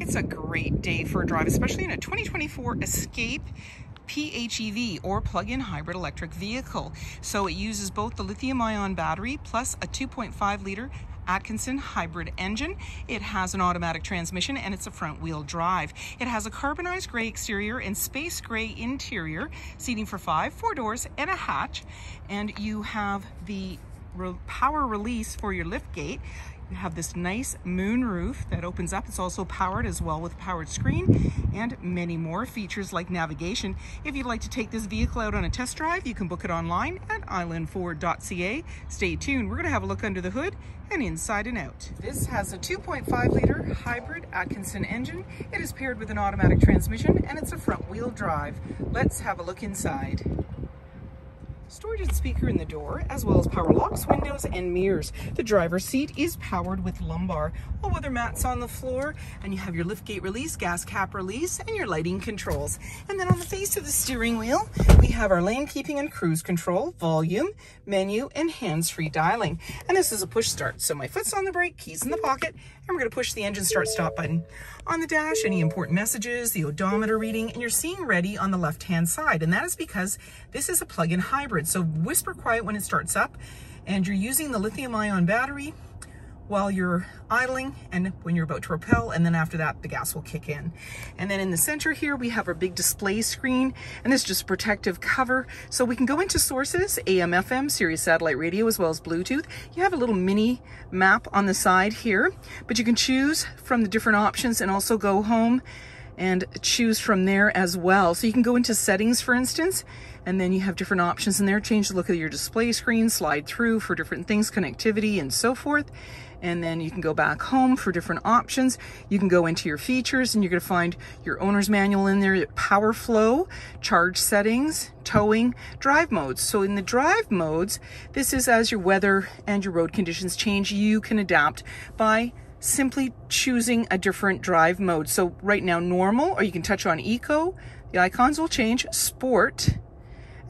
It's a great day for a drive, especially in a 2024 Escape PHEV or plug-in hybrid electric vehicle. So it uses both the lithium ion battery plus a 2.5 liter Atkinson hybrid engine. It has an automatic transmission and it's a front wheel drive. It has a carbonized gray exterior and space gray interior, seating for five, four doors and a hatch. And you have the power release for your lift gate. You have this nice moon roof that opens up. It's also powered as well with powered screen and many more features like navigation. If you'd like to take this vehicle out on a test drive, you can book it online at islandford.ca. Stay tuned. We're going to have a look under the hood and inside and out. This has a 2.5 liter hybrid Atkinson engine. It is paired with an automatic transmission and it's a front wheel drive. Let's have a look inside storage and speaker in the door, as well as power locks, windows, and mirrors. The driver's seat is powered with lumbar. All weather mats on the floor, and you have your lift gate release, gas cap release, and your lighting controls. And then on the face of the steering wheel, we have our lane keeping and cruise control, volume, menu, and hands-free dialing. And this is a push start, so my foot's on the brake, keys in the pocket, and we're gonna push the engine start stop button. On the dash, any important messages, the odometer reading, and you're seeing ready on the left-hand side. And that is because this is a plug-in hybrid So whisper quiet when it starts up and you're using the lithium ion battery while you're idling and when you're about to repel and then after that the gas will kick in. And then in the center here we have our big display screen and this is just protective cover so we can go into sources, AM, FM, Sirius satellite radio as well as Bluetooth. You have a little mini map on the side here but you can choose from the different options and also go home and choose from there as well. So you can go into settings for instance and then you have different options in there. Change the look of your display screen, slide through for different things, connectivity and so forth. And then you can go back home for different options. You can go into your features and you're gonna find your owner's manual in there, power flow, charge settings, towing, drive modes. So in the drive modes, this is as your weather and your road conditions change, you can adapt by simply choosing a different drive mode. So right now, normal, or you can touch on eco, the icons will change, sport,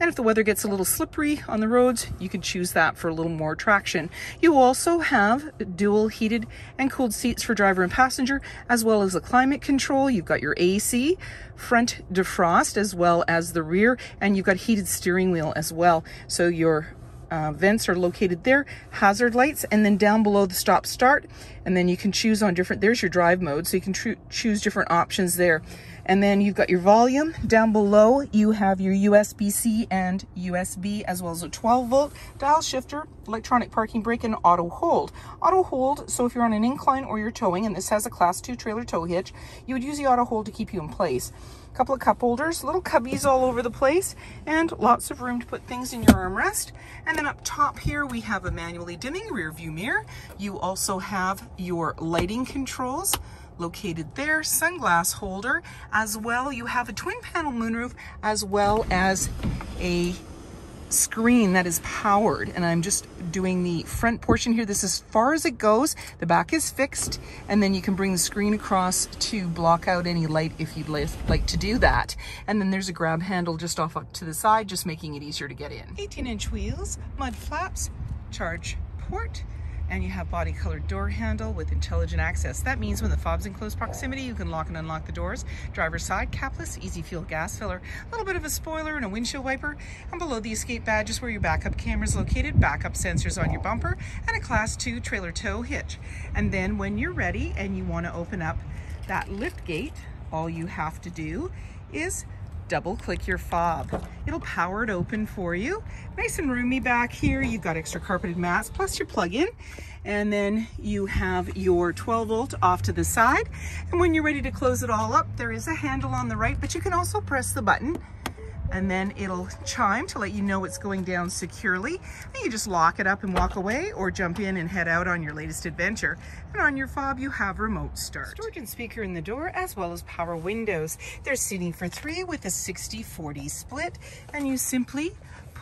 and if the weather gets a little slippery on the roads, you can choose that for a little more traction. You also have dual heated and cooled seats for driver and passenger, as well as the climate control. You've got your AC, front defrost, as well as the rear, and you've got heated steering wheel as well. So your uh, vents are located there, hazard lights, and then down below the stop start. And then you can choose on different, there's your drive mode. So you can choose different options there. And then you've got your volume down below. You have your USB-C and USB as well as a 12 volt dial shifter, electronic parking brake and auto hold. Auto hold, so if you're on an incline or you're towing, and this has a class two trailer tow hitch, you would use the auto hold to keep you in place. A couple of cup holders, little cubbies all over the place, and lots of room to put things in your armrest. And then up top here, we have a manually dimming rear view mirror. You also have your lighting controls, located there, sunglass holder, as well you have a twin panel moonroof as well as a screen that is powered and I'm just doing the front portion here. This is as far as it goes. The back is fixed and then you can bring the screen across to block out any light if you'd like to do that. And then there's a grab handle just off to the side, just making it easier to get in. 18 inch wheels, mud flaps, charge port, and you have body colored door handle with intelligent access. That means when the fob's in close proximity, you can lock and unlock the doors. Driver's side, capless, easy fuel gas filler, a little bit of a spoiler and a windshield wiper, and below the escape badge is where your backup camera is located, backup sensors on your bumper, and a class two trailer tow hitch. And then when you're ready and you wanna open up that lift gate, all you have to do is double click your fob. It'll power it open for you. Nice and roomy back here. You've got extra carpeted mats plus your plug-in. And then you have your 12 volt off to the side. And when you're ready to close it all up, there is a handle on the right, but you can also press the button and then it'll chime to let you know it's going down securely. And you just lock it up and walk away or jump in and head out on your latest adventure. And on your fob, you have remote start. Storage and speaker in the door as well as power windows. There's seating for three with a 60-40 split and you simply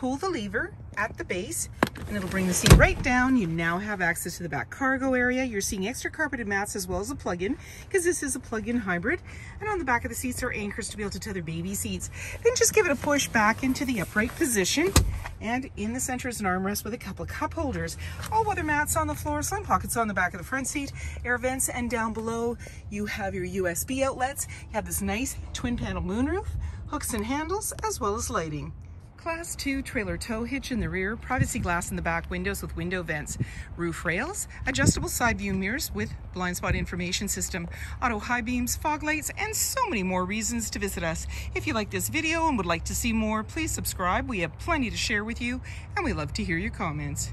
pull the lever at the base and it'll bring the seat right down. You now have access to the back cargo area. You're seeing extra carpeted mats as well as a plug-in because this is a plug-in hybrid. And on the back of the seats are anchors to be able to tether baby seats. Then just give it a push back into the upright position. And in the center is an armrest with a couple of cup holders. All weather mats on the floor, slim pockets on the back of the front seat, air vents, and down below you have your USB outlets. You have this nice twin panel moonroof, hooks and handles, as well as lighting. Class 2 trailer tow hitch in the rear, privacy glass in the back windows with window vents, roof rails, adjustable side view mirrors with blind spot information system, auto high beams, fog lights, and so many more reasons to visit us. If you like this video and would like to see more, please subscribe. We have plenty to share with you, and we love to hear your comments.